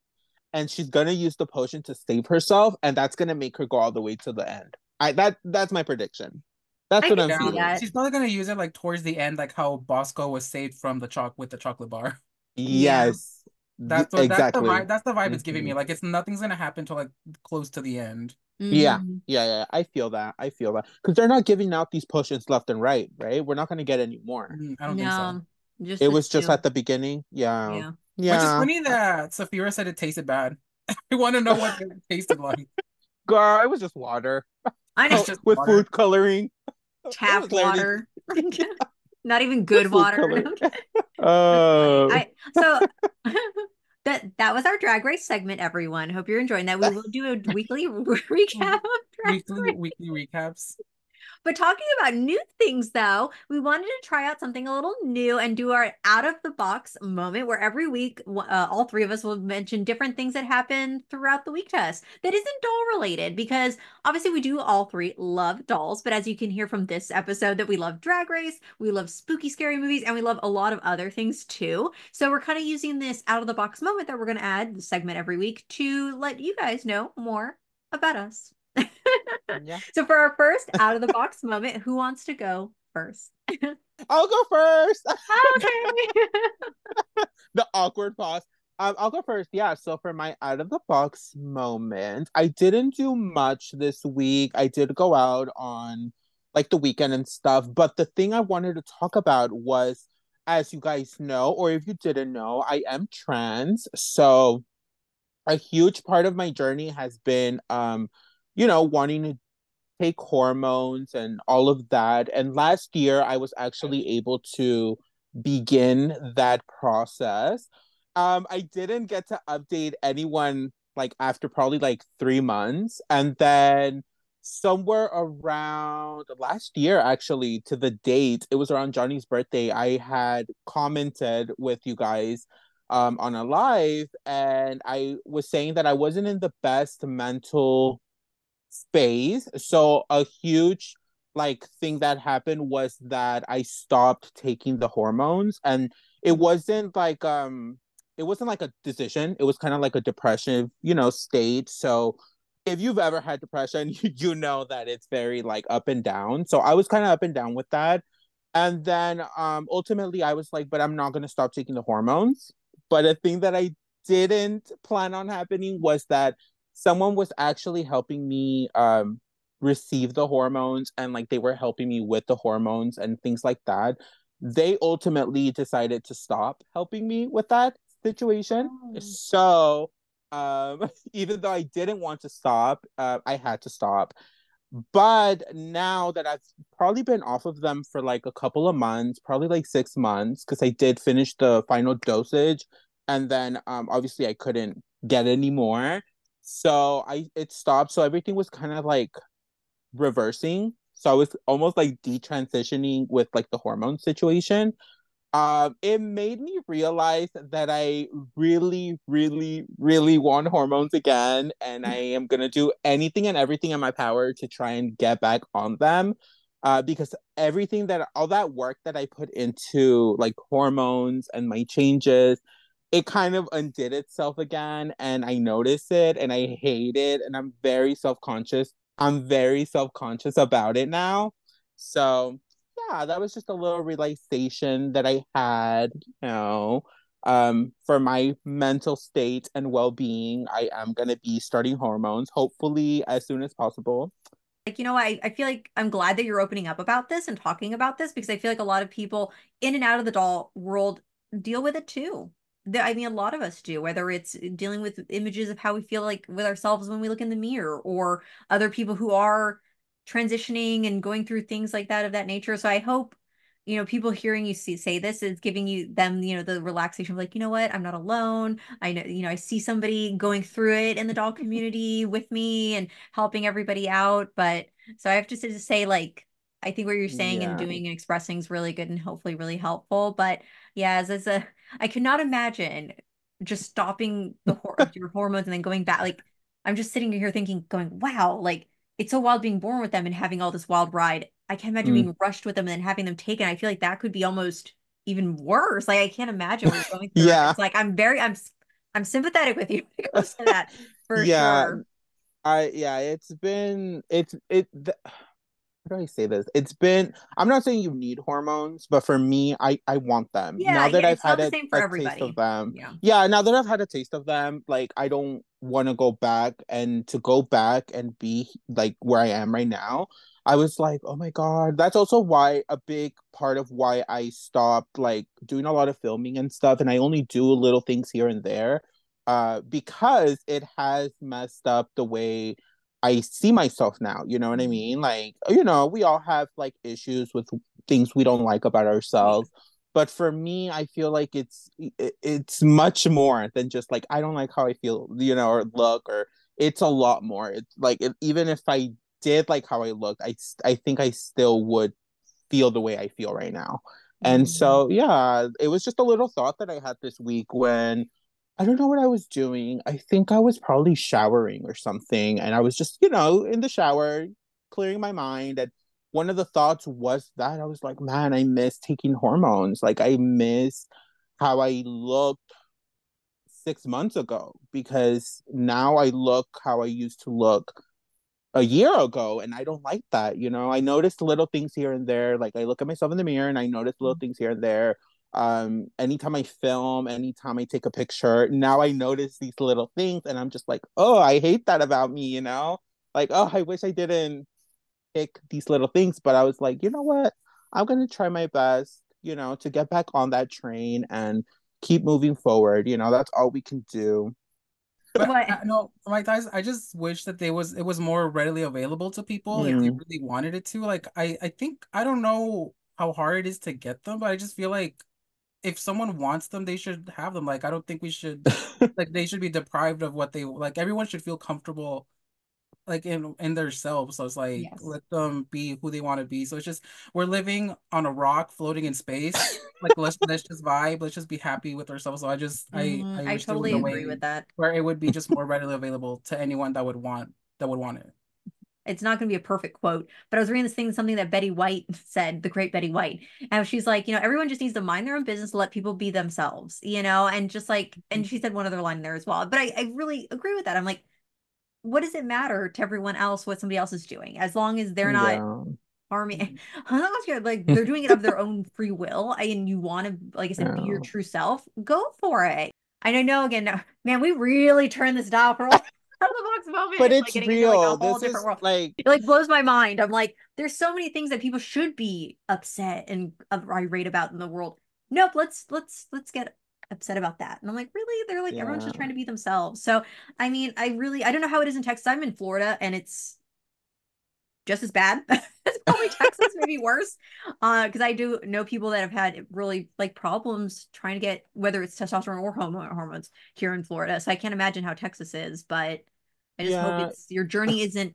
and she's gonna use the potion to save herself, and that's gonna make her go all the way to the end. I that that's my prediction. That's I what I'm see feeling. that. She's probably gonna use it like towards the end, like how Bosco was saved from the chalk with the chocolate bar. Yes, That's what exactly. that's the vibe. That's the vibe it's giving me. Mhm. Like it's nothing's gonna happen till like close to the end. Yeah. mm, Yeah, yeah, I feel that. I feel that because they're not giving out these potions left and right, right? We're not gonna get any more. Mm, I don't think so. just It the was just at the beginning. Yeah, yeah. yeah. Which is funny that Sapphira said it tasted bad. I want to know what it tasted like. Girl, it was just water I know. It's just with water. food coloring. tap water. Not even good water. Oh. I, so that that was our drag race segment, everyone. Hope you're enjoying that. We will do a weekly recap of drag weekly race. weekly recaps. But talking about new things, though, we wanted to try out something a little new and do our out of the box moment where every week, uh, all three of us will mention different things that happen throughout the week to us that isn't doll related. Because obviously, we do all three love dolls. But as you can hear from this episode, that we love drag race, we love spooky, scary movies, and we love a lot of other things too. So we're kind of using this out of the box moment that we're going to add the segment every week to let you guys know more about us. Yeah. So for our first out of the box moment, who wants to go first? I'll go first. okay. the awkward pause. Um, I'll go first. Yeah. So for my out of the box moment, I didn't do much this week. I did go out on like the weekend and stuff. But the thing I wanted to talk about was, as you guys know, or if you didn't know, I am trans. So a huge part of my journey has been, um, you know, wanting to take hormones and all of that. And last year, I was actually able to begin that process. Um, I didn't get to update anyone like after probably like three months. And then somewhere around last year, actually, to the date, it was around Jonny's birthday, I had commented with you guys um, on a live and I was saying that I wasn't in the best mental space. So a huge like thing that happened was that I stopped taking the hormones and it wasn't like um it wasn't like a decision. It was kind of like a depression, you know, state. So if you've ever had depression, you, you know that it's very like up and down. So I was kind of up and down with that. And then um ultimately I was like, but I'm not gonna stop taking the hormones. But a thing that I didn't plan on happening was that someone was actually helping me um receive the hormones and like they were helping me with the hormones and things like that they ultimately decided to stop helping me with that situation. Oh. so um even though i didn't want to stop uh, i had to stop. But now that i've probably been off of them for like a couple of months probably like six months because i did finish the final dosage and then um obviously i couldn't get any more so I it stopped. So everything was kind of like reversing. So I was almost like detransitioning with like the hormone situation. Um, it made me realize that I really, really, really want hormones again, and I am gonna do anything and everything in my power to try and get back on them. Uh, because everything that all that work that I put into like hormones and my changes it kind of undid itself again and I notice it and I hate it and I'm very self-conscious. I'm very self-conscious about it now. So yeah, that was just a little realization that I had, you know, um, for my mental state and well-being. I am gonna be starting hormones, hopefully as soon as possible. Like, you know, I, I feel like I'm glad that you're opening up about this and talking about this because I feel like a lot of people in and out of the doll world deal with it too. I mean, a lot of us do, whether it's dealing with images of how we feel like with ourselves when we look in the mirror, or other people who are transitioning and going through things like that of that nature. So I hope, you know, people hearing you see, say this is giving you them, you know, the relaxation of like, you know what, I'm not alone. I know, you know, I see somebody going through it in the doll community with me and helping everybody out. But so I have to to say, like, I think what you're saying and doing and expressing is really good and hopefully really helpful. But yeah, as, as a I cannot imagine just stopping the hor your hormones and then going back. Like, I'm just sitting here thinking, going, wow, like it's so wild being born with them and having all this wild ride. I can't imagine Mm. being rushed with them and then having them taken. I feel like that could be almost even worse. Like, I can't imagine what you're going through. Yeah. It's like I'm very, I'm, I'm sympathetic with you when it comes to that for Yeah. sure. I yeah, it's been it's it th- how do I say this? It's been I'm not saying you need hormones, but for me, I I want them. Yeah, Now that yeah, I've had the a, same for a taste everybody. of them. Yeah. Yeah, now that I've had a taste of them, like I don't want to go back and to go back and be like where I am right now. I was like, "Oh my God." That's also why a big part of why I stopped like doing a lot of filming and stuff and I only do little things here and there uh because it has messed up the way I see myself now. You know what I Mm-hmm. mean? Like, you know, we all have like issues with things we don't like about ourselves. But for me, I feel like it's it's much more than just like I don't like how I feel, you know, or look, or it's a lot more. It's like it, even if I did like how I looked, I I think I still would feel the way I feel right now. And Mhm. so, yeah, it was just a little thought that I had this week when I don't know what I was doing. I think I was probably showering or something. And I was just, you know, in the shower, clearing my mind. And one of the thoughts was that I was like, man, I miss taking hormones. Like, I miss how I looked six months ago because now I look how I used to look a year ago and I don't like that, you know. I noticed little things here and there. Like I look at myself in the mirror and I notice little mm-hmm. things here and there. Um, anytime I film, anytime I take a picture, now I notice these little things and I'm just like, oh, I hate that about me, you know? Like, oh, I wish I didn't pick these little things, but I was like, you know what? I'm gonna try my best, you know, to get back on that train and keep moving forward. You know, that's all we can do. But What? uh, no, my guys, I just wish that they was it was more readily available to people if they really wanted it to. Like I I think I don't know how hard it is to get them, but I just feel like if someone wants them, they should have them. Like I don't think we should like they should be deprived of what they like everyone should feel comfortable like in in their selves. So it's like Yes. let them be who they want to be. So it's just we're living on a rock floating in space. Like let's let's just vibe, let's just be happy with ourselves. So I just I Mhm. I I wish there was totally agree with that. where it would be just more readily available to anyone that would want that would want it. It's not going to be a perfect quote, but I was reading this thing, something that Betty White said, the great Betty White. And she's like, you know, everyone just needs to mind their own business, let people be themselves, you know, and just like, and mm-hmm. she said one other line there as well. But I, I really agree with that. I'm like, what does it matter to everyone else what somebody else is doing as long as they're not Yeah. harming mm-hmm. scared, like they're doing it of their own free will and you want to like I said be your true self go for it and I know again man we really turned this dial for out of the box moment But like it's into, like, real. whole This different is world. like it like blows my mind. I'm like there's so many things that people should be upset and irate about in the world. Nope let's let's let's get upset about that. And I'm like really? They're like everyone's just trying to be themselves. So I mean I really I don't know how it is in Texas. I'm in Florida and it's just as bad. it's probably Texas, maybe worse. Uh, because I do know people that have had really like problems trying to get whether it's testosterone or hormone hormones here in Florida. So I can't imagine how Texas is, but I just hope it's your journey isn't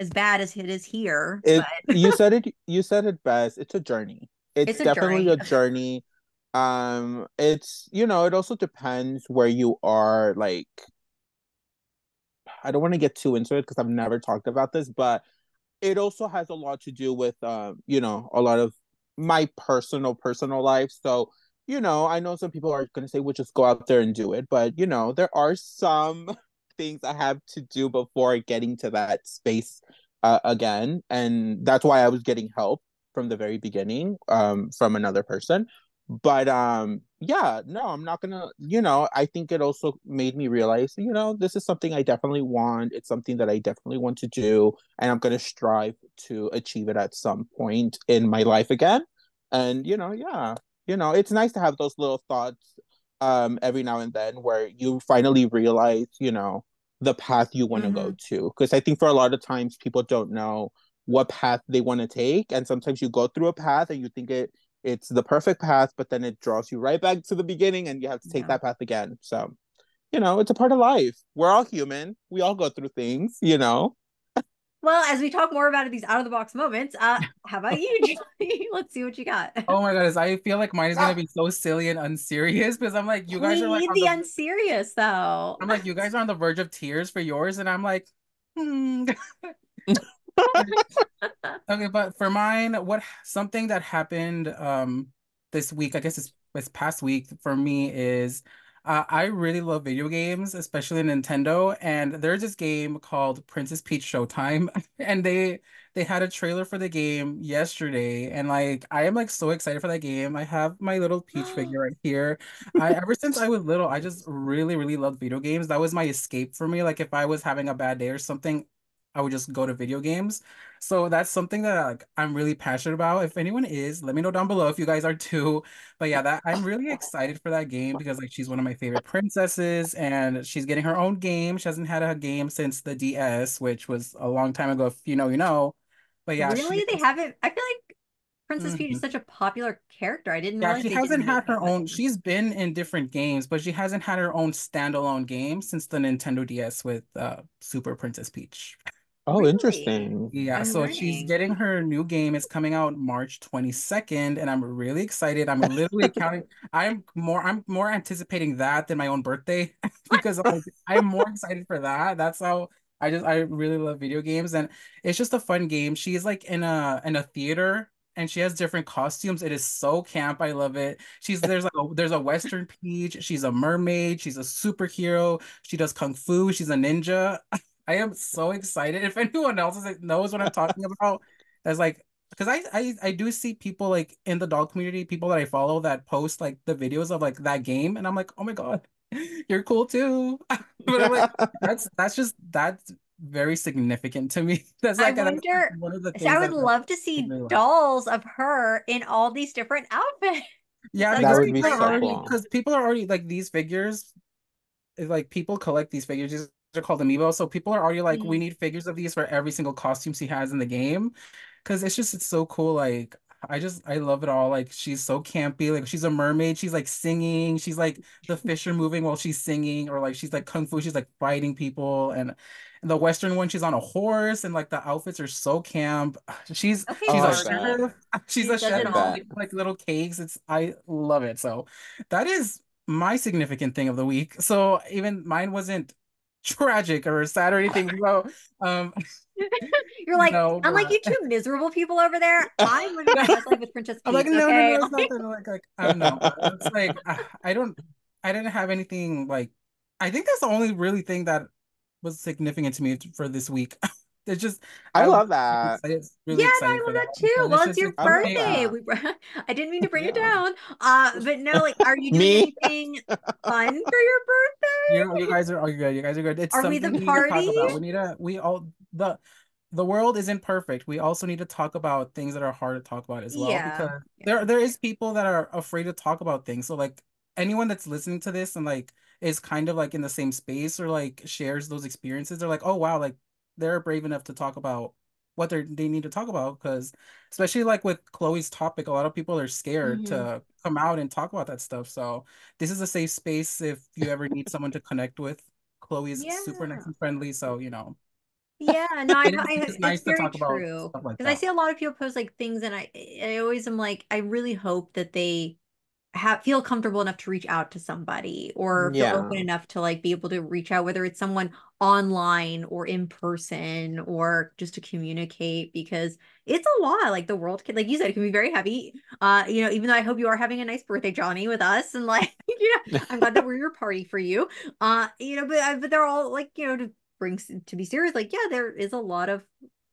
as bad as it is here. it but you said it you said it best. It's a journey. It's, It's a definitely journey. a journey. Um it's you know, it also depends where you are like I don't want to get too into it because I've never talked about this, but it also has a lot to do with um, you know, a lot of my personal personal life. So, you know, I know some people are going to say we'll just go out there and do it, but you know, there are some things I have to do before getting to that space uh, again, and that's why I was getting help from the very beginning um from another person. But um yeah, no, I'm not gonna, you know, I think it also made me realize, you know, this is something I definitely want. It's something that I definitely want to do and I'm going to strive to achieve it at some point in my life again. And you know, yeah, you know, it's nice to have those little thoughts um every now and then where you finally realize, you know, the path you want to go to because I think for a lot of times people don't know what path they want to take and sometimes you go through a path and you think it it's the perfect path but then it draws you right back to the beginning and you have to take Yeah. that path again. So, you know, it's a part of life. We're all human. We all go through things, you know. well, as we talk more about these out of the box moments, uh, how about you, Jonny? Let's see what you got. Oh my goodness, I feel like mine is gonna be so silly and unserious because I'm like, you guys we are like need on the the, unserious though. I'm like, you guys are on the verge of tears for yours, and I'm like, hmm. Okay, but for mine, what something that happened um this week, I guess it's this past week for me is uh, I really love video games, especially Nintendo, and there's this game called Princess Peach Showtime, and they they had a trailer for the game yesterday, and like I am like so excited for that game. I have my little Peach figure right here. I ever since I was little, I just really, really loved video games. That was my escape for me. Like if I was having a bad day or something, I would just go to video games. So that's something that like I'm really passionate about. If anyone is, let me know down below if you guys are too. But yeah, that I'm really excited for that game because like she's one of my favorite princesses and she's getting her own game. She hasn't had a game since the DS, which was a long time ago. If you know, you know. But yeah, really, she they haven't. I feel like Princess Peach is Mhm. such a popular character. I didn't Yeah, she hasn't had her own. She's been in different games, but she hasn't had her own standalone game since the Nintendo DS with uh Super Princess Peach. Oh, Really? interesting. Yeah, I'm so she's getting her new game. It's coming out March 22nd, and I'm really excited. I'm literally counting. I'm more I'm more anticipating that than my own birthday because like I'm more excited for that. That's how I just I really love video games and it's just a fun game. She's like in a in a theater and she has different costumes. It is so camp. I love it. She's there's like a, there's a Western Peach. She's a mermaid. She's a superhero. She does kung fu. She's a ninja. I am so excited. If anyone else is, knows what I'm talking about, that's like because I, I I do see people like in the dog community, people that I follow that post like the videos of like that game, and I'm like, oh my God, you're cool too. But I'm like, that's that's just that's very significant to me. That's I like that's wonder. one of the So I would love to see really dolls of her in all these different outfits. Yeah, because be be people so already cool. because people are already like these figures like people collect these figures. Are called amiibo. So people are already like, we Mhm. need figures of these for every single costume she has in the game. Cause it's just it's so cool. Like I just I love it all. Like she's so campy. Like she's a mermaid. She's like singing. She's like the fish are moving while she's singing, or like she's like kung fu. She's like fighting people. And, and the Western one, she's on a horse, and like the outfits are so camp. She's Okay, she's a I Barbie. bet. chef. She's She a chef it I and she all. bet. makes like little cakes. It's I love it. So that is my significant thing of the week. So even mine wasn't tragic or sad or anything. So um You're like, no, unlike you two miserable people over there, I'm living my best life with Princess I'm like, no, no, Okay. no, it's not that. Like, like I don't know, it's like I don't, I didn't have anything like. I think that's the only really thing that was significant to me for this week. It's just I I love that. excited, Yeah, really no, excited I for love that that too. Well, it's it's your it's I love birthday. We I didn't mean to bring it down. Uh, but no, like, are you doing anything fun for your You you guys are, are you good? You guys are good. It's Are we the something we need to talk party? about. We need to we all the the world isn't perfect. We also need to talk about things that are hard to talk about as well Yeah. because Yeah. there there is people that are afraid to talk about things. So like anyone that's listening to this and like is kind of like in the same space or like shares those experiences, they're like, oh wow, like they're brave enough to talk about what they they need to talk about because especially like with Chloe's topic, a lot of people are scared hmm to come out and talk about that stuff. So this is a safe space if you ever need someone to connect with. Chloe is super nice and friendly, so you know. Yeah, no, I, it is, I it is it's nice to very talk true. stuff like because I see a lot of people post like things, and I I always am like, I really hope that they have feel comfortable enough to reach out to somebody or feel open enough to like be able to reach out, whether it's someone online or in person or just to communicate because it's a lot. Like the world can, like you said, it can be very heavy. Uh, you know, even though I hope you are having a nice birthday, Jonny, with us, and like, you know, I'm glad that we're your party for you. Uh, you know, but uh, but they're all like, you know, to bring to be serious, like, yeah, there is a lot of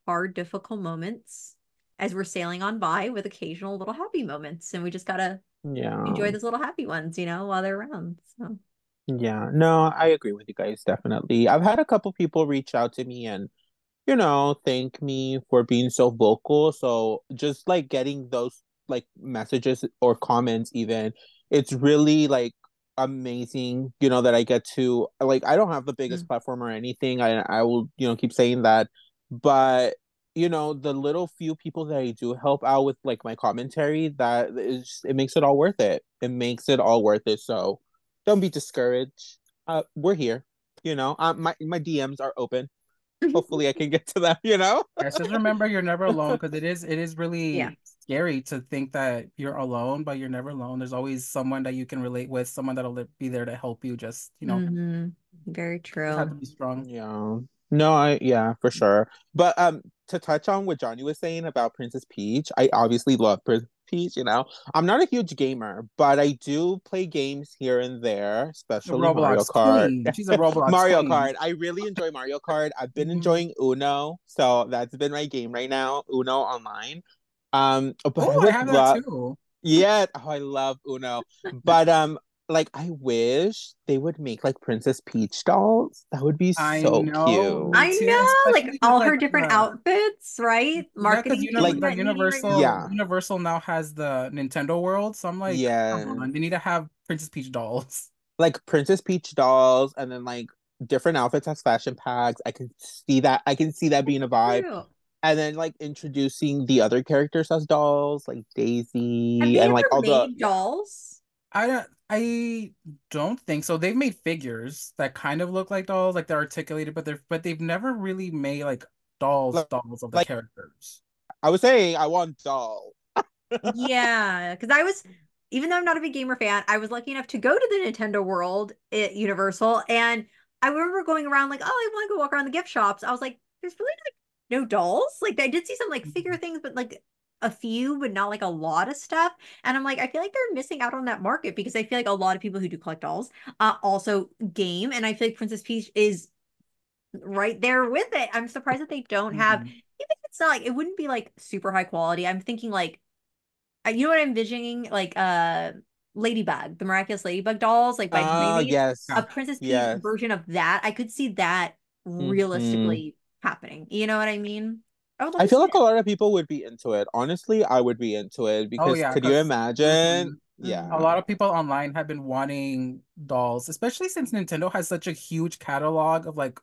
hard, difficult moments as we're sailing on by with occasional little happy moments, and we just gotta Yeah. enjoy those little happy ones, you know, while they're around. So, Yeah. No, I agree with you guys, definitely. I've had a couple people reach out to me and, you know, thank me for being so vocal. So just like getting those like messages or comments even, it's really like amazing, you know, that I get to like I don't have the biggest Mm. platform or anything. I I will, you know, keep saying that. But you know, the little few people that I do help out with like my commentary, that is it makes it all worth it. It makes it all worth it. So don't be discouraged. Uh, we're here. You know, uh, my my DMs are open. Hopefully, I can get to them You know. Yes, just remember you're never alone because it is it is yeah. really scary to think that you're alone, but you're never alone. There's always someone that you can relate with, someone that'll be there to help you. Just you know, hmm Very just have to true. be strong. Yeah. No, I yeah, for sure. But um to touch on what Jonny was saying about Princess Peach, I obviously love Princess Peach, you know. I'm not a huge gamer, but I do play games here and there, especially Mario Roblox Kart. queen. She's a Roblox Mario queen. Kart. I really enjoy Mario Kart. I've been Mhm. enjoying Uno, so that's been my game right now, Uno online. Um, but I Oh, I have that love too. yeah, oh, I love Uno. But um like I wish they would make like Princess Peach dolls. That would be I so know. cute. I too, know, like especially with, all her different the- outfits, right? Yeah, 'cause Marketing you know, team Like- the right Universal, now. Yeah. Universal now has the Nintendo World, so I'm like, Yeah. come they need to have Princess Peach dolls. like Princess Peach dolls and then like different outfits as fashion packs. I can see that. I can see that being a vibe. True. And then like introducing the other characters as dolls, like Daisy Have they and like ever all the dolls? I don't, I don't think so. They've made figures that kind of look like dolls, like they're articulated, but they're but they've never really made like dolls, Like- dolls of the like- characters. I was saying I want doll. Yeah, because I was, even though I'm not a big gamer fan, I was lucky enough to go to the Nintendo World at Universal, and I remember going around like, oh, I want to go walk around the gift shops. I was like, there's really like no dolls. Like I did see some like figure Mm-hmm. things, but like a few, but not like a lot of stuff. And I'm like, I feel like they're missing out on that market because I feel like a lot of people who do collect dolls uh, also game, and I feel like Princess Peach is right there with it. I'm surprised that they don't have Mhm. even if it's not like it wouldn't be like super high quality. I'm thinking like uh, you know what I'm envisioning like uh Ladybug, the miraculous Ladybug dolls, like by Oh Playmates. yes. a Princess Peach Yes. version of that. I could see that realistically happening. You know what I mean? I would love I feel see like a lot of people would be into it. Honestly, I would be into it because Oh, yeah, could you imagine? Mhm. Yeah. A lot of people online have been wanting dolls, especially since Nintendo has such a huge catalog of like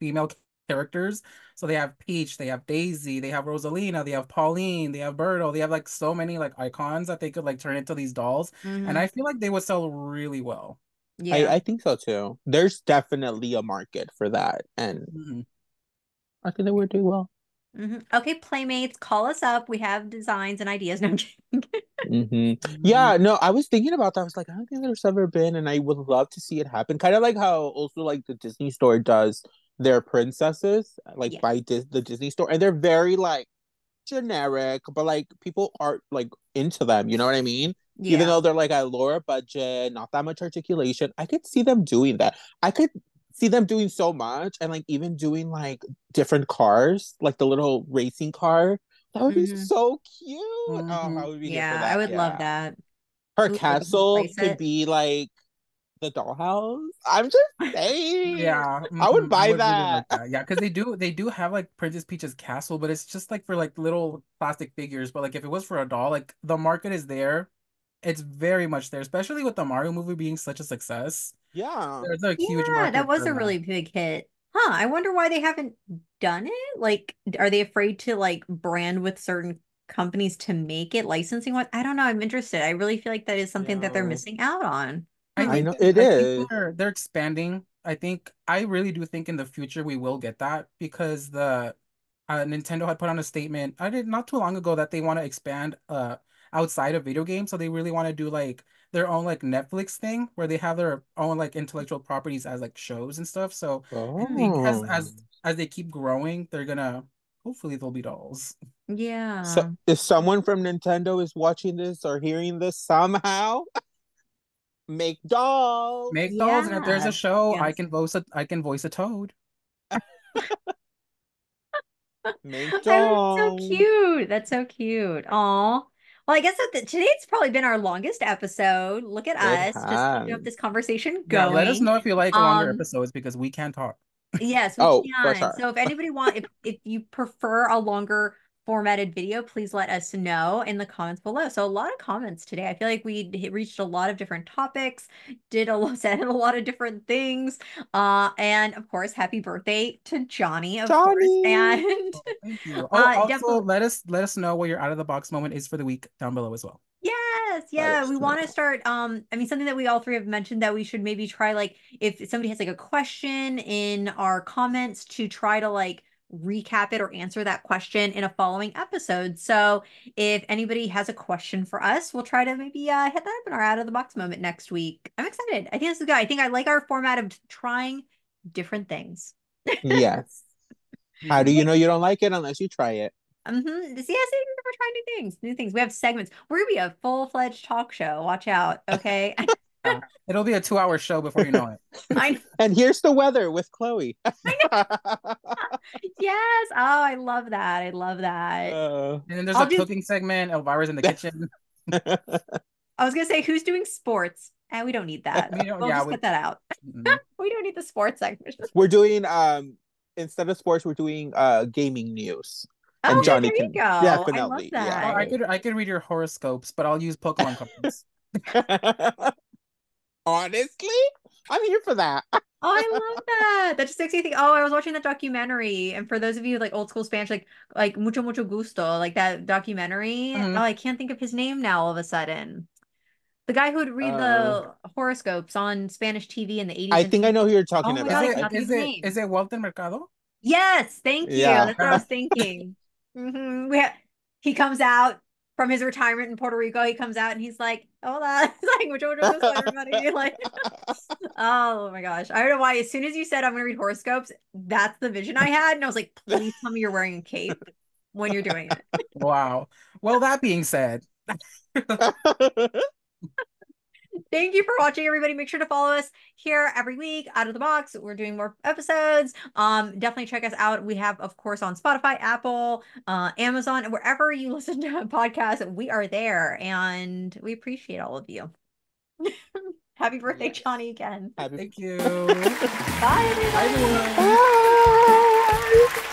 female characters. So they have Peach, they have Daisy, they have Rosalina, they have Pauline, they have Birdo, they have like so many like icons that they could like turn into these dolls. Mhm. And I feel like they would sell really well. yeah. I, I think so too. There's definitely a market for that. And Mhm. I think they would do well. Mhm. Okay, Playmates, call us up. We have designs and ideas. No, I'm kidding. hmm Yeah, no, I was thinking about that. I was like, I don't think there's ever been, and I would love to see it happen. Kind of like how also like the Disney store does their princesses, like Yes. by Dis- the Disney store, and they're very like generic, but like people are like into them. You know what I mean? Even though they're like a lower budget, not that much articulation, I could see them doing that. I could see them doing so much, and like even doing like different cars, like the little racing car. That would be Mhm. so cute. Oh, Mhm. I would be Yeah. I would love that. Her Ooh, castle could be like the dollhouse. I'm just saying. Yeah, I would buy really that. like Yeah, because they do they do have like Princess Peach's castle, but it's just like for like little plastic figures. But like if it was for a doll, like the market is there. It's very much there, especially with the Mario movie being such a success. Yeah. There's a huge Yeah, market that was for a really big hit. Huh, I wonder why they haven't done it. Like, are they afraid to like brand with certain companies to make it licensing what? I don't know. I'm interested. I really feel like that is something that they're missing out on. I I know- that- it I is. they're they're expanding. I think I really do think in the future we will get that because the uh, Nintendo had put on a statement I did not too long ago that they want to expand uh outside of video games. So they really want to do like their own like Netflix thing where they have their own like intellectual properties as like shows and stuff. So I think as as Oh. as they keep growing, they're gonna hopefully they'll be dolls. Yeah. So if someone from Nintendo is watching this or hearing this somehow, make dolls. Make dolls, and if there's a show, I can voice a I can voice a toad. Make That's so cute. That's so cute. Aw. Well, I guess that the, today's probably been our longest episode. Look at It us, just keeping up this conversation Yeah, going. let us know if you like longer Um, episodes because we can't talk. Yes, we Oh, can. sure. So if anybody want, if if you prefer a longer formatted video, please let us know in the comments below. So a lot of comments today. I feel like we reached a lot of different topics, did a lot, said a lot of different things. Uh, and of course, happy birthday to Jonny, of course. Jonny! And Thank you. Oh, Uh, also let us let us know what your out of the box moment is for the week down below as well. Yes, yeah, we want to start. Um, I mean, something that we all three have mentioned that we should maybe try, like, if somebody has like a question in our comments, to try to like recap it or answer that question in a following episode. So, if anybody has a question for us, we'll try to maybe uh hit that up in our out of the box moment next week. I'm excited. I think this is good. I think I like our format of trying different things. Yes. How do you know you don't like it unless you try it? Mm-hmm. Yes, we're trying new things, new things. We have segments. We're gonna be a full-fledged talk show. Watch out, okay? It'll be a two hour show before you know it. And here's the weather with Chloe. Yes. Oh, I love that. I love that. Uh, And then there's I'll a do- cooking segment, Elvira's in the kitchen. I was gonna say, who's doing sports? And we don't need that. We don't- we'll yeah, just we- cut that out. Mm. We don't need the sports segment. We're doing um instead of sports, we're doing uh gaming news. Oh, And Jonny there you can- go. I love definitely, yeah. that. Oh, I could I could read your horoscopes, but I'll use Pokemon cards. Honestly, I'm here for that. Oh, I love that. That just makes me think. Oh, I was watching that documentary, and for those of you like old school Spanish, like like mucho mucho gusto, like that documentary. Mhm. Oh, I can't think of his name now. All of a sudden, the guy who would read the horoscopes on Spanish TV in the eighties. I think I know who you're talking Oh my Is God, about. it's it not is it name. is it Walter Mercado? Yes, thank you. Yeah. That's what I was thinking. hmm We ha- he comes out from his retirement in Puerto Rico. He comes out and he's like, "Hola," He's like mucho mucho gusto, everybody. Like, oh my gosh, I don't know why. As soon as you said I'm gonna read horoscopes, that's the vision I had, and I was like, please tell me you're wearing a cape when you're doing it. Wow. Well, that being said, Thank you for watching, everybody. Make sure to follow us here every week out of the box. We're doing more episodes. Um, definitely check us out. We have, of course, on Spotify, Apple, uh, Amazon, and wherever you listen to podcasts, we are there, and we appreciate all of you. Happy birthday, Yes. Jonny, again. Happy thank you. Bye, everybody. Bye, everyone. Bye.